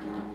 Yeah.